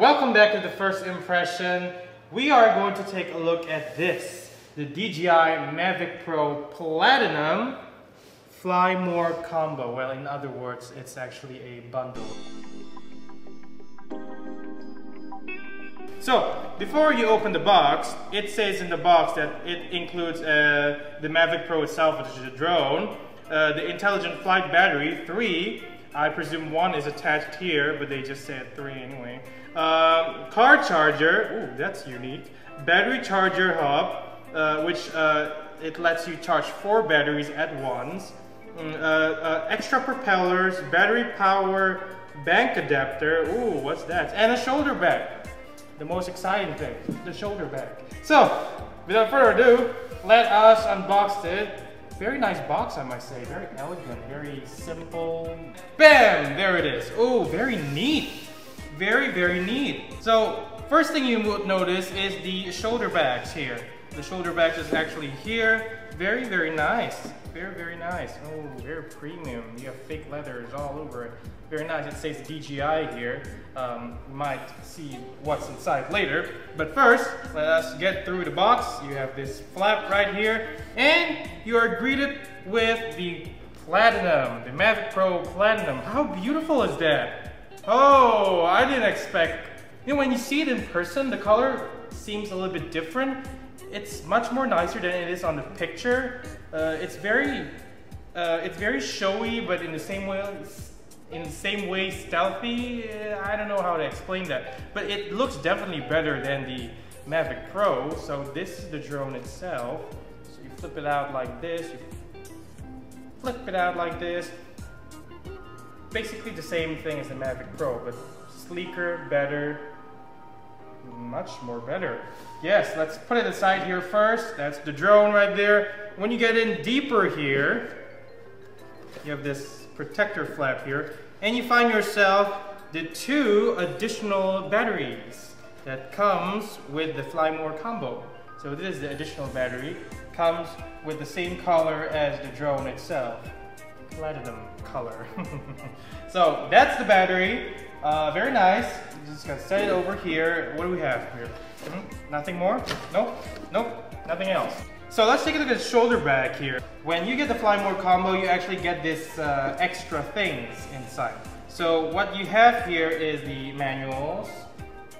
Welcome back to the first impression. We are going to take a look at this, the DJI Mavic Pro Platinum Fly More Combo. Well, in other words, it's actually a bundle. So, before you open the box, it says in the box that it includes uh, the Mavic Pro itself, which is a drone, uh, the intelligent flight battery, three, I presume one is attached here, but they just said three anyway. Uh, car charger, ooh, that's unique. Battery charger hub, uh, which uh, it lets you charge four batteries at once. Mm, uh, uh, extra propellers, battery power, bank adapter, ooh, what's that? And a shoulder bag. The most exciting thing, the shoulder bag. So, without further ado, let us unbox it. Very nice box, I must say. Very elegant, very simple. Bam! There it is. Oh, very neat. Very, very neat. So first thing you would notice is the shoulder bags here. The shoulder bags is actually here. Very, very nice. Very, very nice. Oh, very premium. You have fake leathers all over it. Very nice. It says DJI here. Um, might see what's inside later. But first, let us get through the box. You have this flap right here. And you are greeted with the Platinum, the Mavic Pro Platinum. How beautiful is that? Oh, I didn't expect. You know, when you see it in person, the color seems a little bit different. It's much more nicer than it is on the picture. Uh, it's very, uh, it's very showy, but in the same way, in the same way stealthy. Uh, I don't know how to explain that, but it looks definitely better than the Mavic Pro. So this is the drone itself. So you flip it out like this. You flip it out like this basically the same thing as the Mavic Pro, but sleeker, better, much more better. Yes, let's put it aside here first. That's the drone right there. When you get in deeper here, you have this protector flap here, and you find yourself the two additional batteries that comes with the Fly More combo. So this is the additional battery, comes with the same color as the drone itself platinum color. so that's the battery. Uh, very nice. Just gonna set it over here. What do we have here? Hmm? Nothing more? Nope. Nope. Nothing else. So let's take a look at the shoulder bag here. When you get the Fly More combo, you actually get this uh, extra things inside. So what you have here is the manuals,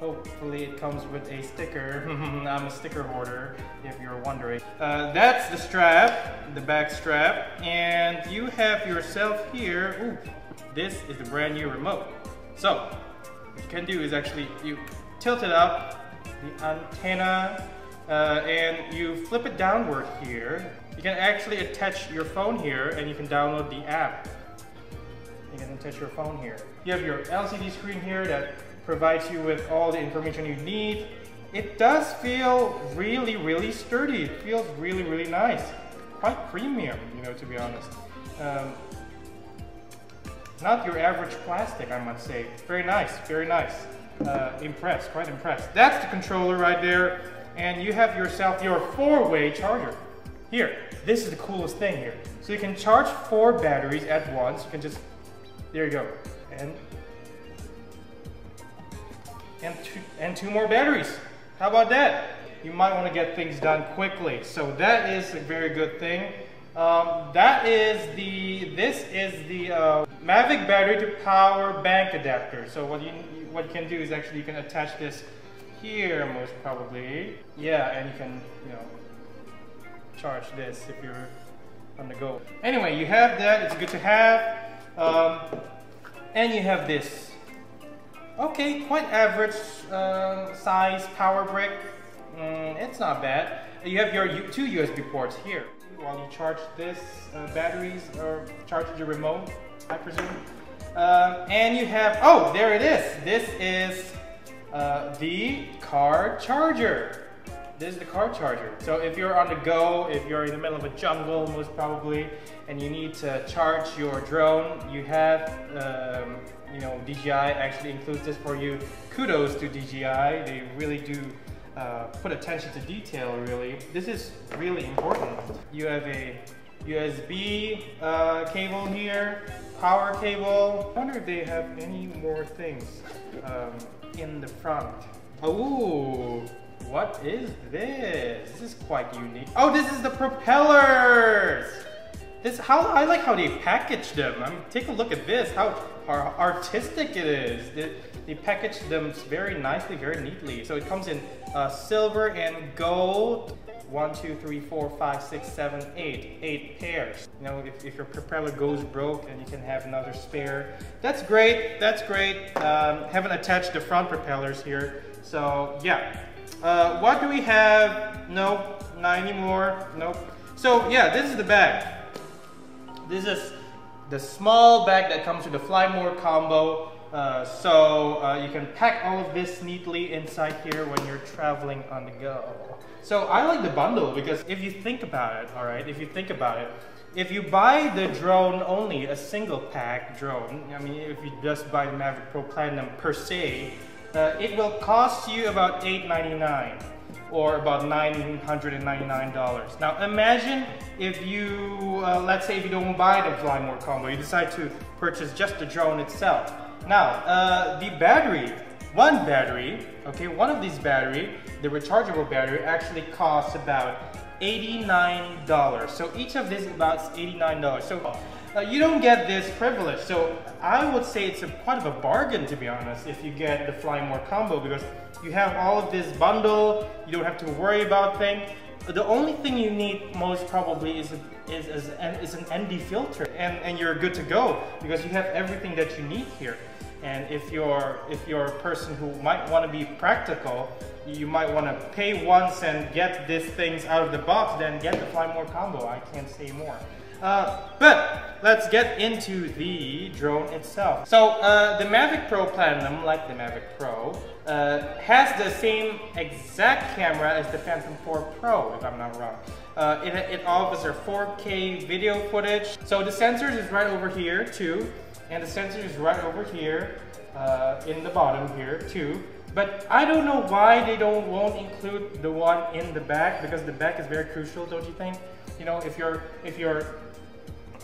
Hopefully it comes with a sticker. I'm a sticker hoarder, if you're wondering. Uh, that's the strap, the back strap. And you have yourself here, ooh, this is the brand new remote. So, what you can do is actually, you tilt it up, the antenna, uh, and you flip it downward here. You can actually attach your phone here and you can download the app. You can attach your phone here. You have your LCD screen here that provides you with all the information you need. It does feel really, really sturdy. It feels really, really nice. Quite premium, you know, to be honest. Um, not your average plastic, I must say. Very nice, very nice. Uh, impressed, quite impressed. That's the controller right there. And you have yourself your four-way charger. Here, this is the coolest thing here. So you can charge four batteries at once. You can just, there you go. And and two, and two more batteries. How about that? You might want to get things done quickly. So that is a very good thing. Um, that is the, this is the uh, Mavic battery to power bank adapter. So what you, what you can do is actually you can attach this here most probably. Yeah, and you can, you know, charge this if you're on the go. Anyway, you have that, it's good to have. Um, and you have this Okay, quite average uh, size power brick. Mm, it's not bad. You have your two USB ports here. While you charge this uh, batteries or charge your remote, I presume. Uh, and you have, oh, there it is. This is uh, the car charger. This is the car charger. So if you're on the go, if you're in the middle of a jungle, most probably, and you need to charge your drone, you have um, you know, DJI actually includes this for you. Kudos to DJI. They really do uh, put attention to detail, really. This is really important. You have a USB uh, cable here, power cable. I wonder if they have any more things. Um, in the front. Oh, what is this? This is quite unique. Oh, this is the propellers! This how I like how they package them. I mean, take a look at this. How, how artistic it is. They, they package them very nicely, very neatly. So it comes in uh, silver and gold. One, two, three, four, five, six, seven, eight. Eight pairs. You know, if, if your propeller goes broke and you can have another spare. That's great. That's great. Um, haven't attached the front propellers here. So yeah. Uh, what do we have? Nope, not anymore. Nope. So yeah, this is the bag. This is the small bag that comes with the Fly More combo. Uh, so uh, you can pack all of this neatly inside here when you're traveling on the go. So I like the bundle because if you think about it, all right, if you think about it, if you buy the drone only, a single pack drone, I mean, if you just buy the Mavic Pro Platinum per se, uh, it will cost you about $8.99 or about $999. Now imagine if you, uh, let's say if you don't buy the Fly More combo, you decide to purchase just the drone itself. Now, uh, the battery, one battery, okay, one of these battery, the rechargeable battery actually costs about $89. So each of these is about $89. So uh, you don't get this privilege. So I would say it's a, quite of a bargain to be honest if you get the Fly More combo because you have all of this bundle, you don't have to worry about things. The only thing you need most probably is, a, is, is, an, is an ND filter and, and you're good to go because you have everything that you need here. And if you're, if you're a person who might want to be practical, you might want to pay once and get these things out of the box, then get the Fly More combo. I can't say more. Uh, but let's get into the drone itself. So uh, the Mavic Pro Platinum, like the Mavic Pro, uh, has the same exact camera as the Phantom 4 Pro, if I'm not wrong. Uh, it, it offers a 4K video footage. So the sensors is right over here too, and the sensor is right over here uh, in the bottom here too. But I don't know why they don't won't include the one in the back because the back is very crucial, don't you think? You know, if you're if you're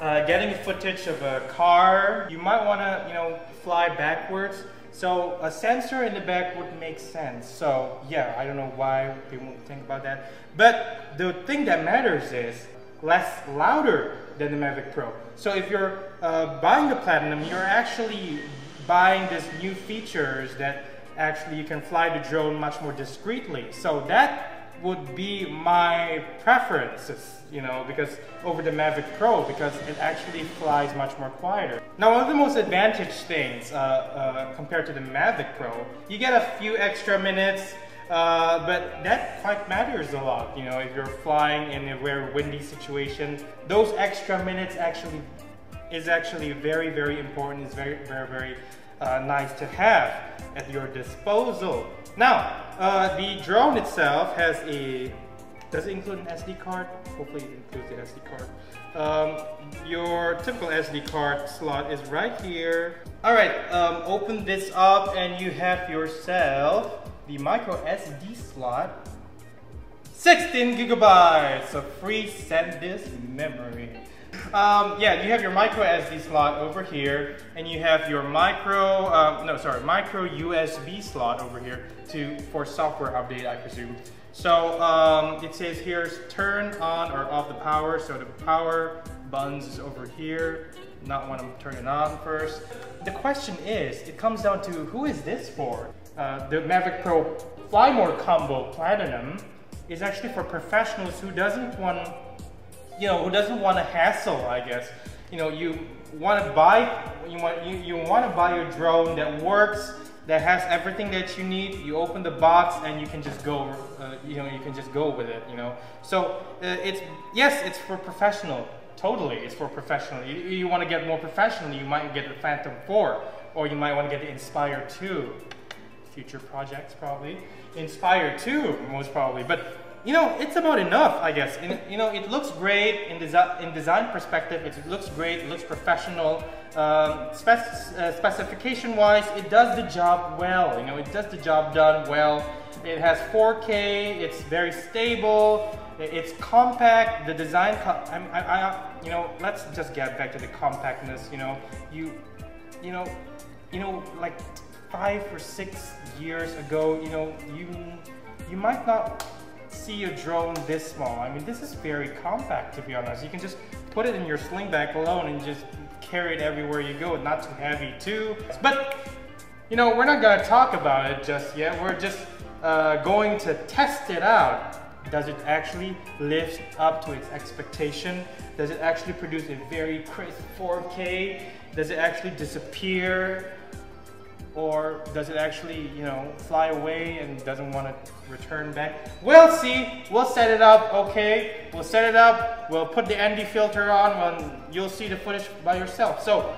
uh, getting footage of a car, you might want to, you know, fly backwards. So a sensor in the back would make sense. So yeah, I don't know why won't think about that. But the thing that matters is less louder than the Mavic Pro. So if you're uh, buying the Platinum, you're actually buying these new features that actually you can fly the drone much more discreetly. So that would be my preferences, you know, because over the Mavic Pro, because it actually flies much more quieter. Now, one of the most advantage things uh, uh, compared to the Mavic Pro, you get a few extra minutes, uh, but that quite matters a lot, you know, if you're flying in a very windy situation, those extra minutes actually is actually very, very important, it's very, very, very uh, nice to have at your disposal. Now, uh, the drone itself has a, does it include an SD card? Hopefully it includes the SD card. Um, your typical SD card slot is right here. All right, um, open this up and you have yourself the micro SD slot. 16 gigabytes of free SanDisk memory. Um, yeah, you have your micro SD slot over here, and you have your micro, um, no, sorry, micro USB slot over here to for software update, I presume. So um, it says here, turn on or off the power. So the power buttons is over here. Not want to turn it on first. The question is, it comes down to who is this for? Uh, the Mavic Pro Fly More Combo Platinum is actually for professionals who doesn't want you know, who doesn't want to hassle, I guess. You know, you want to buy, you want, you, you want to buy your drone that works, that has everything that you need. You open the box and you can just go, uh, you know, you can just go with it, you know. So uh, it's, yes, it's for professional. Totally, it's for professional. You, you want to get more professional, you might get the Phantom 4, or you might want to get the Inspire 2. Future projects, probably. Inspire 2, most probably. But you know, it's about enough, I guess. And, you know, it looks great in, desi in design perspective. It looks great. It looks professional. Um, spec uh, Specification-wise, it does the job well. You know, it does the job done well. It has 4K. It's very stable. It's compact. The design, I, I, I, you know, let's just get back to the compactness. You know, you, you know, you know, like five or six years ago, you know, you you might not see a drone this small. I mean, this is very compact to be honest. You can just put it in your sling bag alone and just carry it everywhere you go. Not too heavy too. But, you know, we're not gonna talk about it just yet. We're just uh, going to test it out. Does it actually live up to its expectation? Does it actually produce a very crisp 4K? Does it actually disappear? Or does it actually, you know, fly away and doesn't want to return back? We'll see. We'll set it up, okay? We'll set it up. We'll put the ND filter on and you'll see the footage by yourself. So,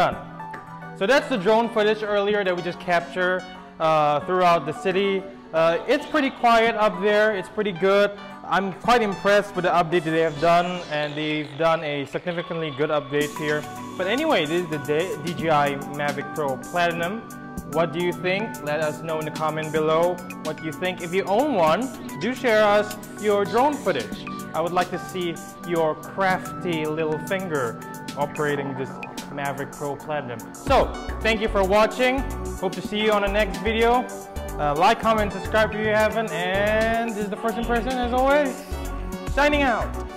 done. So that's the drone footage earlier that we just captured uh, throughout the city. Uh, it's pretty quiet up there, it's pretty good. I'm quite impressed with the update that they have done and they've done a significantly good update here. But anyway, this is the DJI Mavic Pro Platinum. What do you think? Let us know in the comment below what you think. If you own one, do share us your drone footage. I would like to see your crafty little finger operating this Mavic Pro Platinum. So, thank you for watching. Hope to see you on the next video. Uh, like, comment, subscribe if you haven't. And this is the first impression as always. Signing out.